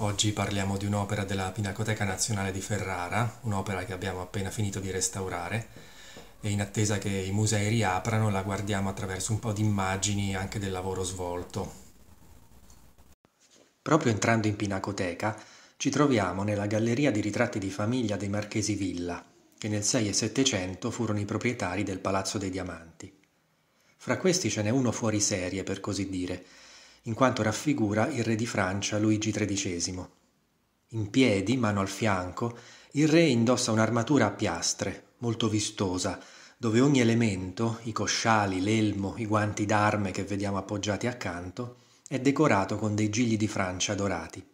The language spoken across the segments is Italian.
Oggi parliamo di un'opera della Pinacoteca Nazionale di Ferrara, un'opera che abbiamo appena finito di restaurare e in attesa che i musei riaprano la guardiamo attraverso un po' di immagini anche del lavoro svolto. Proprio entrando in Pinacoteca ci troviamo nella galleria di ritratti di famiglia dei Marchesi Villa, che nel 6 e 700 furono i proprietari del Palazzo dei Diamanti. Fra questi ce n'è uno fuori serie, per così dire, in quanto raffigura il re di Francia Luigi XIII. In piedi, mano al fianco, il re indossa un'armatura a piastre, molto vistosa, dove ogni elemento, i cosciali, l'elmo, i guanti d'arme che vediamo appoggiati accanto, è decorato con dei gigli di Francia dorati.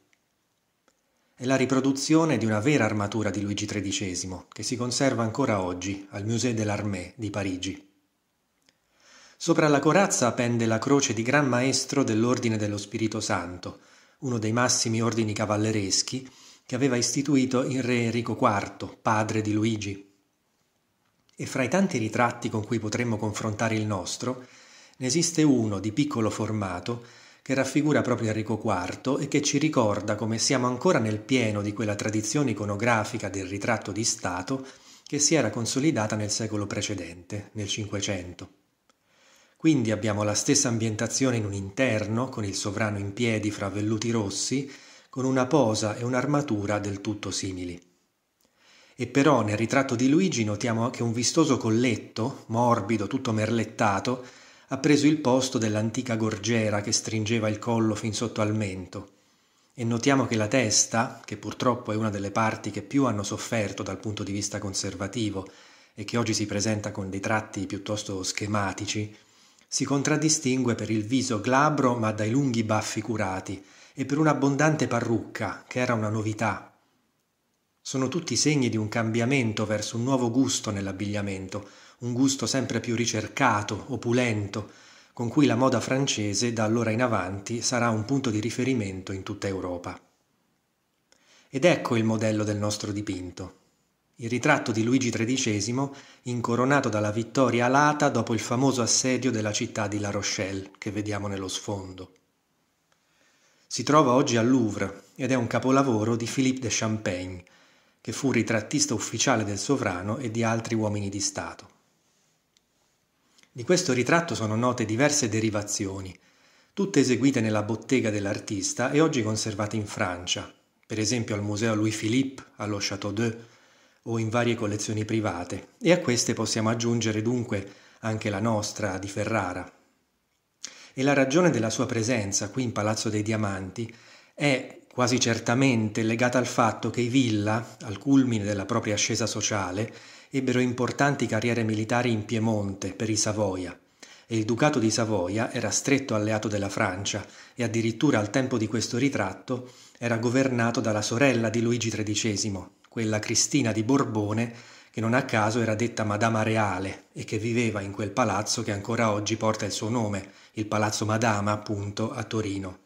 È la riproduzione di una vera armatura di Luigi XIII, che si conserva ancora oggi al Musée de l'Armée di Parigi. Sopra la corazza pende la croce di Gran Maestro dell'Ordine dello Spirito Santo, uno dei massimi ordini cavallereschi che aveva istituito il re Enrico IV, padre di Luigi. E fra i tanti ritratti con cui potremmo confrontare il nostro, ne esiste uno di piccolo formato che raffigura proprio Enrico IV e che ci ricorda come siamo ancora nel pieno di quella tradizione iconografica del ritratto di Stato che si era consolidata nel secolo precedente, nel Cinquecento. Quindi abbiamo la stessa ambientazione in un interno, con il sovrano in piedi fra velluti rossi, con una posa e un'armatura del tutto simili. E però nel ritratto di Luigi notiamo che un vistoso colletto, morbido, tutto merlettato, ha preso il posto dell'antica gorgiera che stringeva il collo fin sotto al mento. E notiamo che la testa, che purtroppo è una delle parti che più hanno sofferto dal punto di vista conservativo e che oggi si presenta con dei tratti piuttosto schematici, si contraddistingue per il viso glabro ma dai lunghi baffi curati e per un'abbondante parrucca, che era una novità. Sono tutti segni di un cambiamento verso un nuovo gusto nell'abbigliamento, un gusto sempre più ricercato, opulento, con cui la moda francese da allora in avanti sarà un punto di riferimento in tutta Europa. Ed ecco il modello del nostro dipinto il ritratto di Luigi XIII incoronato dalla vittoria alata dopo il famoso assedio della città di La Rochelle che vediamo nello sfondo. Si trova oggi al Louvre ed è un capolavoro di Philippe de Champagne, che fu ritrattista ufficiale del sovrano e di altri uomini di Stato. Di questo ritratto sono note diverse derivazioni, tutte eseguite nella bottega dell'artista e oggi conservate in Francia, per esempio al Museo Louis Philippe allo Château d'Eu o in varie collezioni private e a queste possiamo aggiungere dunque anche la nostra di Ferrara. E la ragione della sua presenza qui in Palazzo dei Diamanti è quasi certamente legata al fatto che i Villa, al culmine della propria ascesa sociale, ebbero importanti carriere militari in Piemonte per i Savoia e il Ducato di Savoia era stretto alleato della Francia e addirittura al tempo di questo ritratto era governato dalla sorella di Luigi XIII, quella Cristina di Borbone che non a caso era detta Madama Reale e che viveva in quel palazzo che ancora oggi porta il suo nome, il Palazzo Madama, appunto, a Torino.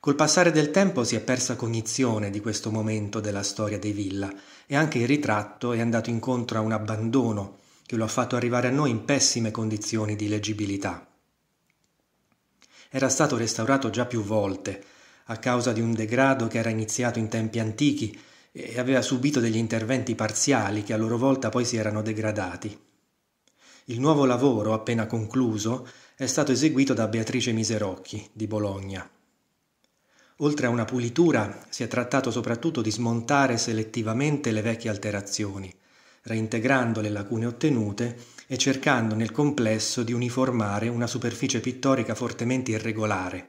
Col passare del tempo si è persa cognizione di questo momento della storia dei Villa e anche il ritratto è andato incontro a un abbandono che lo ha fatto arrivare a noi in pessime condizioni di leggibilità. Era stato restaurato già più volte, a causa di un degrado che era iniziato in tempi antichi e aveva subito degli interventi parziali che a loro volta poi si erano degradati. Il nuovo lavoro, appena concluso, è stato eseguito da Beatrice Miserocchi di Bologna. Oltre a una pulitura, si è trattato soprattutto di smontare selettivamente le vecchie alterazioni, reintegrando le lacune ottenute e cercando nel complesso di uniformare una superficie pittorica fortemente irregolare,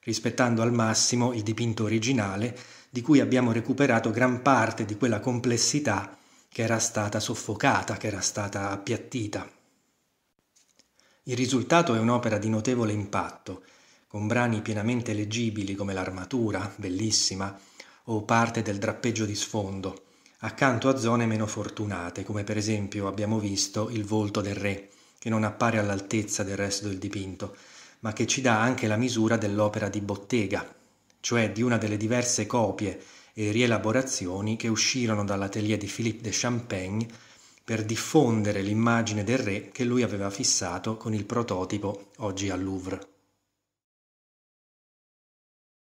rispettando al massimo il dipinto originale di cui abbiamo recuperato gran parte di quella complessità che era stata soffocata, che era stata appiattita. Il risultato è un'opera di notevole impatto, con brani pienamente leggibili come l'armatura, bellissima, o parte del drappeggio di sfondo, accanto a zone meno fortunate, come per esempio abbiamo visto il volto del re, che non appare all'altezza del resto del dipinto, ma che ci dà anche la misura dell'opera di bottega, cioè di una delle diverse copie e rielaborazioni che uscirono dall'atelier di Philippe de Champagne per diffondere l'immagine del re che lui aveva fissato con il prototipo oggi al Louvre.